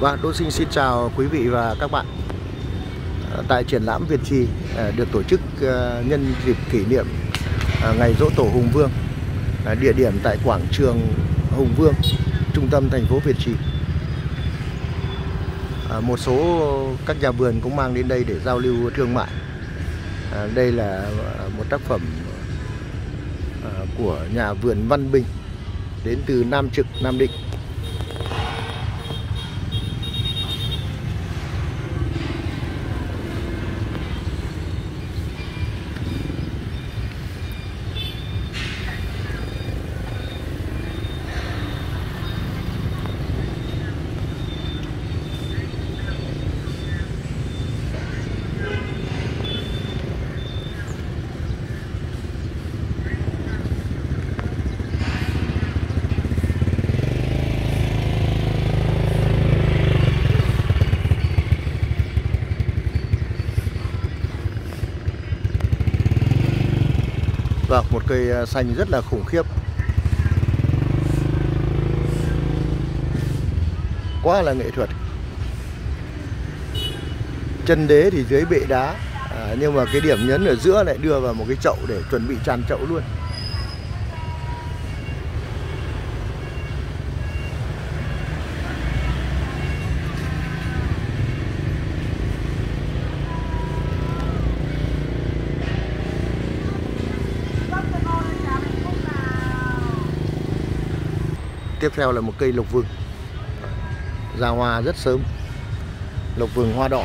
Vâng, Đỗ Sinh xin chào quý vị và các bạn. Ờ, tại triển lãm Việt Trì ờ, được tổ chức ờ, nhân dịp kỷ niệm ngày dỗ tổ Hùng Vương. Địa điểm tại quảng trường Hùng Vương, trung tâm thành phố Việt Trì. Một số các nhà vườn cũng mang đến đây để giao lưu thương mại. Đây là một tác phẩm của nhà vườn Văn Bình đến từ Nam Trực, Nam Định. Vâng, một cây à, xanh rất là khủng khiếp. Quá là nghệ thuật. Chân đế thì dưới bệ đá à, Nhưng mà cái điểm nhấn ở giữa lại đưa vào một cái chậu để chuẩn bị tràn chậu luôn. Tiếp theo là một cây lộc vừng. Ra hoa rất sớm. Lộc vừng hoa đỏ.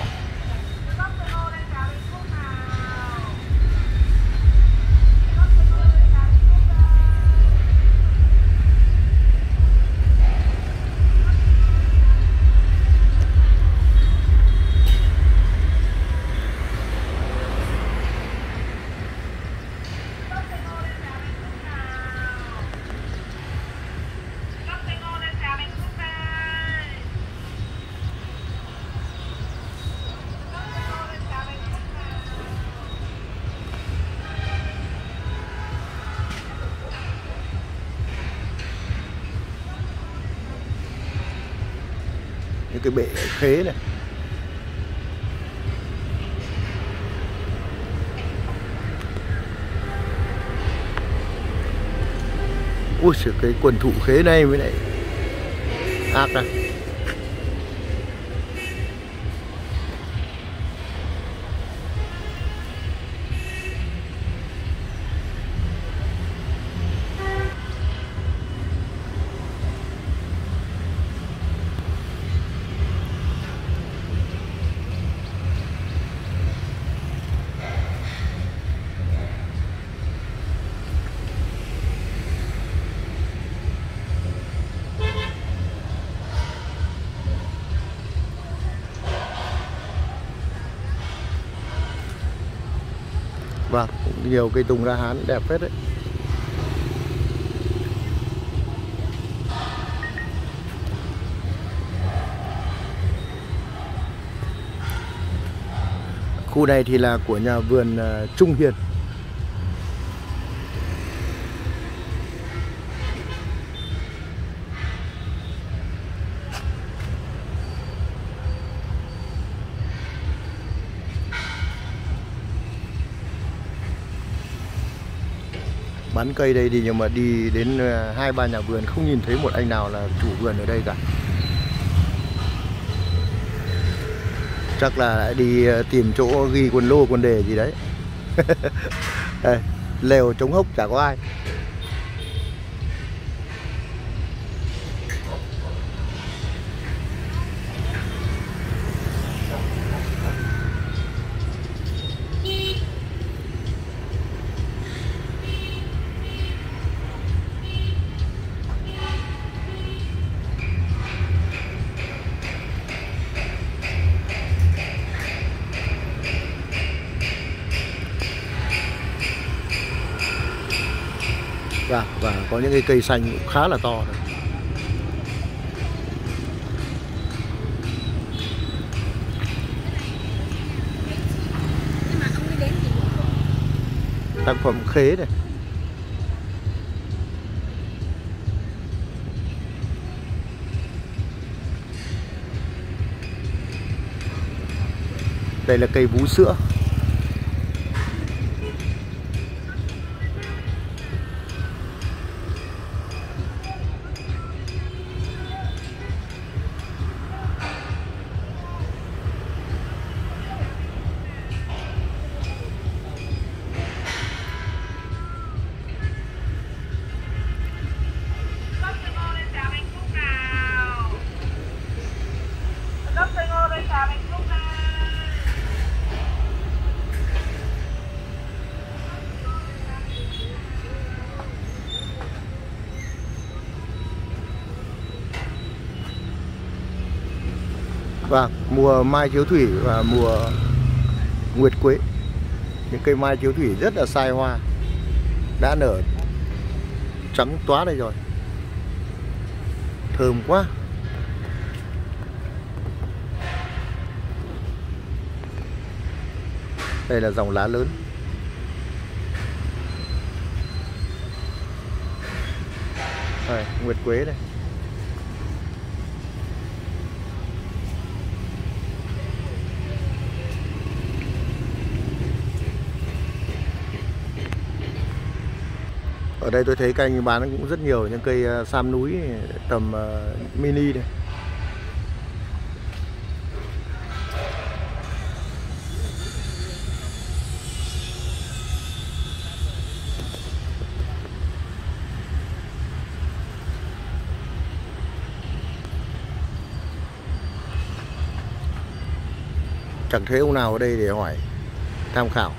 Cái bệ khế này. Ui cái quần thụ khế này mới lại ác này nhiều cây tùng ra hán đẹp phết đấy. Khu này thì là của nhà vườn à, Trung Hiền. Bán cây đây thì nhưng mà đi đến ờ, hai ba nhà vườn không nhìn thấy một anh nào là chủ vườn ở đây cả. Chắc là lại đi ờ, tìm chỗ ghi quần lô quần đề gì đấy. Lều chống hốc chả có ai. và và có những cái cây xanh cũng khá là to này. tác phẩm khế này đây là cây vú sữa và mùa mai chiếu thủy và mùa nguyệt quế. Những cây mai chiếu thủy rất là sai hoa Đã nở trắng toá đây rồi. Thơm quá. Đây là dòng lá lớn. Đây, nguyệt quế đây. Ở đây tôi thấy các anh bán cũng rất nhiều, những cây ờ, sam núi tầm ờ, mini này. Chẳng thấy ông nào ở đây để hỏi tham khảo.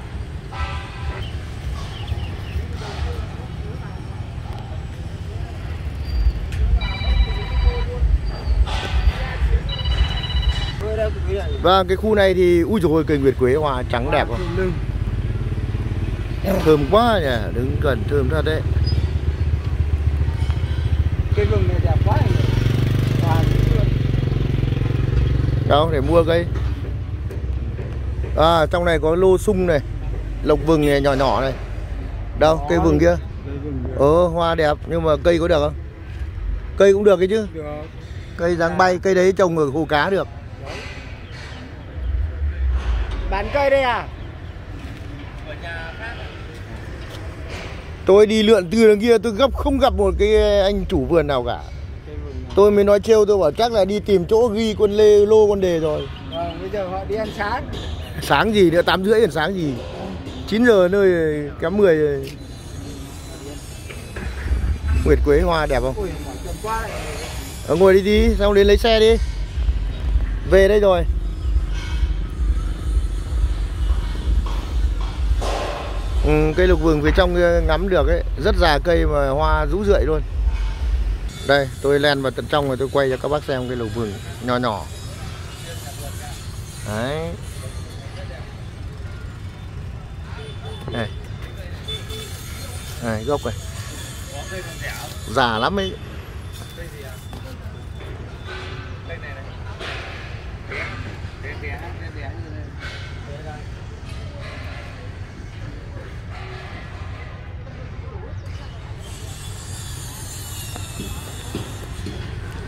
Vâng, cái khu này thì ui rồi cây nguyệt quế hoa trắng đẹp không? Thơm quá nhỉ, đứng gần thơm thật đấy. Cái vườn này đẹp quá Đâu để mua cây. À trong này có lô sung này, lộc vừng này nhỏ nhỏ này. Đâu, cây vừng kia. Ờ hoa đẹp nhưng mà cây có được không? Cây cũng được cái chứ. Cây dáng bay, cây đấy trồng ở hồ cá được. Bán cây đây à? Tôi đi lượn từ đằng kia tôi gấp không gặp một cái anh chủ vườn nào cả. Tôi mới nói trêu tôi bảo chắc là đi tìm chỗ ghi con lê lô con đề rồi. Vâng, bây giờ họ đi ăn sáng. Sáng gì nữa, 8 rưỡi đến sáng gì 9 giờ nơi kém 10 rồi. Nguyệt quế hoa đẹp không? Ui, lại. Ờ, ngồi đi đi, xong đến lấy xe đi Về đây rồi ừ, Cây lục vừng phía trong ngắm được ấy Rất già cây mà hoa rũ rượi luôn. Đây, tôi len vào tận trong rồi tôi quay cho các bác xem cây lục vừng nhỏ nhỏ. Đấy. Này. Này, gốc này. Già lắm ấy.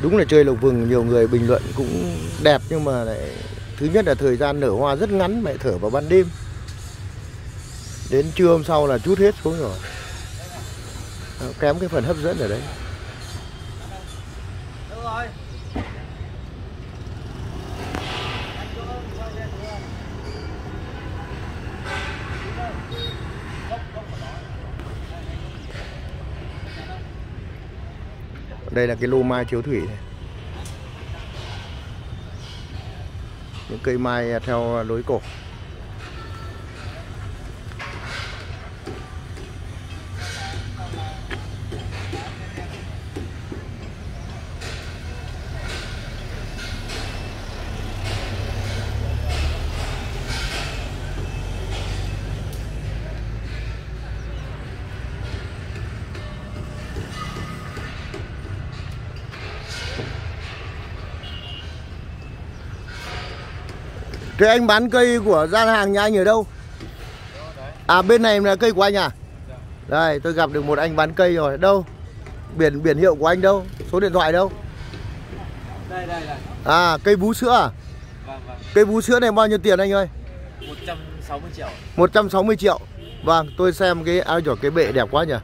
Đúng là chơi lộc vừng, nhiều người bình luận cũng đẹp nhưng mà lại, thứ nhất là thời gian nở hoa rất ngắn, mẹ thở vào ban đêm. Đến trưa hôm sau là chút hết xuống rồi. Kém cái phần hấp dẫn ở đấy. Đây là cái lô mai chiếu thủy này. Những cây mai theo lối cổ. Thế anh bán cây của gian hàng nhà anh ở đâu? À bên này là cây của anh à? Đây tôi gặp được một anh bán cây rồi Đâu? Biển biển hiệu của anh đâu? Số điện thoại đâu? Đây đây đây. À cây bú sữa à? Vâng vâng. Cây bú sữa này bao nhiêu tiền anh ơi? 160 triệu 160 triệu Vâng tôi xem cái áo nhỏ cái bệ đẹp quá nhỉ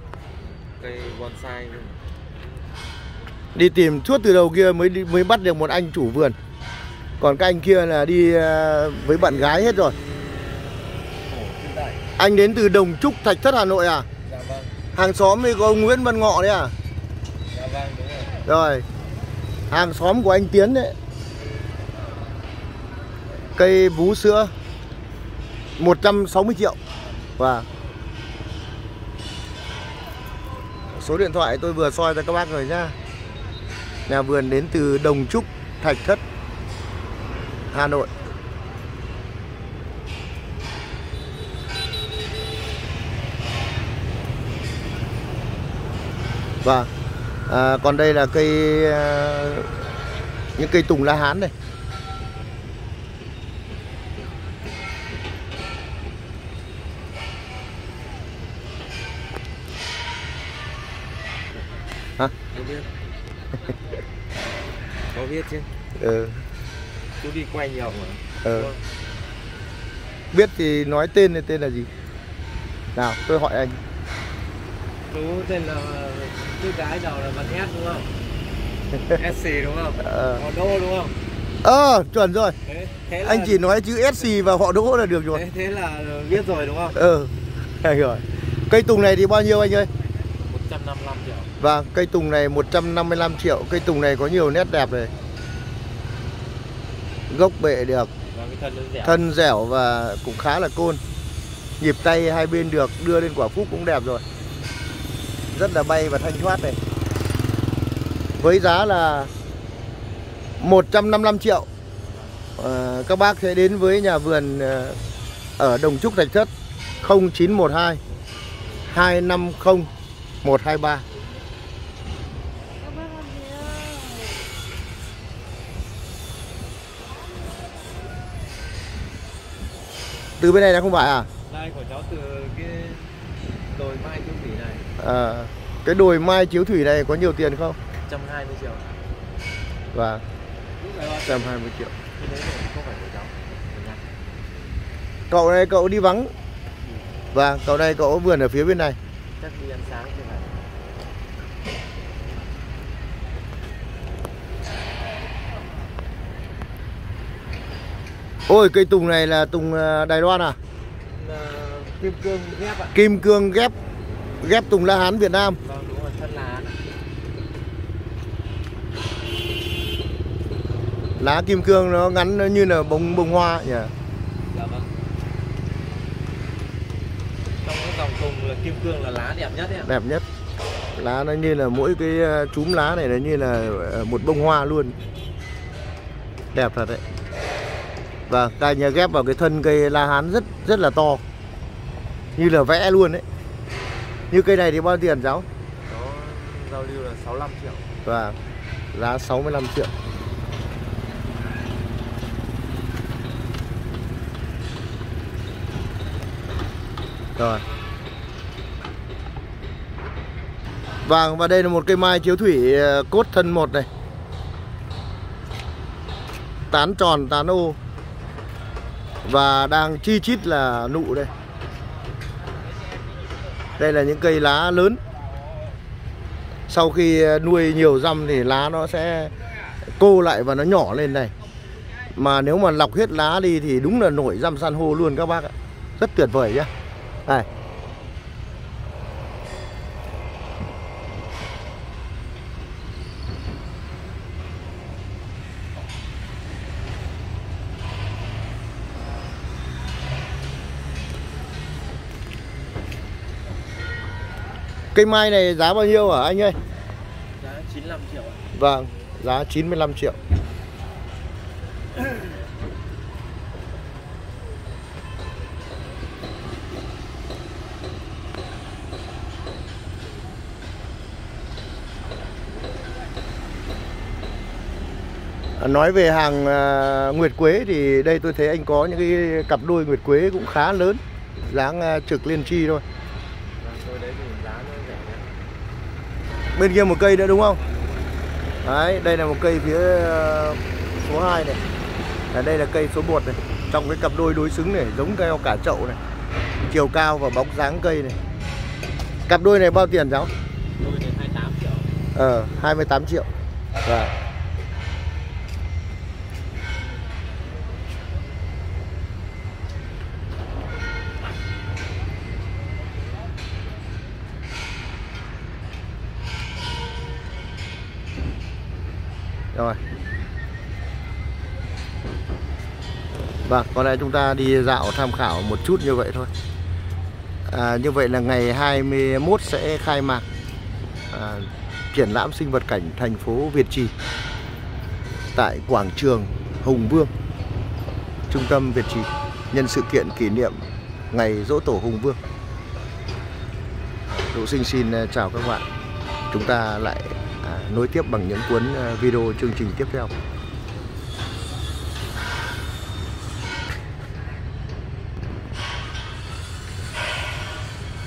cây bonsai Đi tìm suốt từ đầu kia mới mới bắt được một anh chủ vườn Còn các anh kia là đi ờ, với bạn gái hết rồi. Anh đến từ Đồng Trúc Thạch Thất Hà Nội à? Dạ vâng. Hàng xóm với có ông Nguyễn Văn Ngọ đấy à? Dạ vâng đúng rồi. Rồi. Hàng xóm của anh Tiến đấy. Cây vú sữa 160 triệu. Và Số điện thoại tôi vừa soi cho các bác rồi nhá. Nhà vườn đến từ Đồng Trúc Thạch Thất Hà Nội. Vâng. À, Còn đây là cây à, Những cây tùng la hán này. Hả? có biết. Có biết chứ. Ừ, chú đi quay nhiều mà. Ừ. Không? Biết thì nói tên này tên là gì? Nào tôi hỏi anh. Chú tên là chú gái đầu là văn S đúng không? SC đúng không? Ờ. họ đô đúng không? Ờ chuẩn rồi. Thế, thế là, Anh chỉ nói chữ SC và họ đỗ là được rồi. Thế, thế là biết rồi đúng không? Ừ Hay rồi. Cây tùng này thì bao nhiêu anh ơi? 155 triệu. Vâng, cây tùng này 155 triệu. Cây tùng này có nhiều nét đẹp này Gốc bệ được. Cái thân dẻo. Và cũng khá là côn. Nhịp tay hai bên được Đưa lên quả phúc cũng đẹp rồi. Rất là bay và thanh thoát này. Với giá là 155 triệu. À, Các bác sẽ đến với nhà vườn à, Ở Đồng Trúc Thạch Thất 0912 250 123 Từ bên này là không phải à? đây của cháu từ cái đồi mai trung thủy này. À Cái đồi mai chiếu thủy này có nhiều tiền không? 120 triệu. Và ba 120 triệu. Cậu này cậu đi vắng. Và cậu này cậu vườn ở phía bên này. Chắc đi ăn sáng Ôi cây tùng này là tùng à, Đài Loan à? Là kim cương ghép ạ. Kim cương ghép ghép tùng La Hán Việt Nam. Vâng đúng rồi thân lá Lá kim cương nó ngắn nó như là bông bông hoa nhỉ? Dạ vâng. Trong cái dòng tùng là kim cương là lá đẹp nhất ấy ạ. Đẹp nhất. Lá nó như là mỗi cái à, chúm lá này là như là à, một bông hoa luôn. Đẹp thật đấy Và các anh ghép vào cái thân cây La Hán rất rất là to. Như là vẽ luôn đấy Như cây này thì bao tiền cháu? nó giao lưu là 65 triệu. Và giá 65 triệu. Rồi. Vâng và đây là một cây mai chiếu thủy ờ, cốt thân một này. Tán tròn tán ô và đang chi chít là nụ đây. Đây là những cây lá lớn. Sau khi nuôi nhiều răm thì lá nó sẽ cô lại và nó nhỏ lên này. Mà nếu mà lọc hết lá đi thì đúng là nổi răm san hô luôn các bác ạ. Rất tuyệt vời nhá. Này Cây mai này giá bao nhiêu hả anh ơi? giá 95 triệu ạ Vâng, giá 95 triệu. À, Nói về hàng à, Nguyệt Quế thì đây tôi thấy anh có những cái cặp đôi Nguyệt Quế cũng khá lớn Dáng à, trực liên chi thôi vâng tôi đấy thì giá nó rẻ nhất Bên kia một cây nữa đúng không? Đấy, đây là một cây phía ờ, số 2 này. Và đây là cây số 1 này. trong cái cặp đôi đối xứng này giống theo cả chậu này chiều cao và bóng dáng cây này cặp đôi này bao tiền cháu đôi này 28 triệu ờ 28 triệu và rồi Vâng, có lẽ chúng ta đi dạo tham khảo một chút như vậy thôi à, Như vậy là ngày 21 sẽ khai mạc à, triển lãm sinh vật cảnh thành phố Việt Trì tại quảng trường Hùng Vương, trung tâm Việt Trì nhân sự kiện kỷ niệm ngày dỗ tổ Hùng Vương. Đỗ Sinh xin à, chào các bạn. Chúng ta lại nối tiếp bằng những cuốn ờ, video chương trình tiếp theo.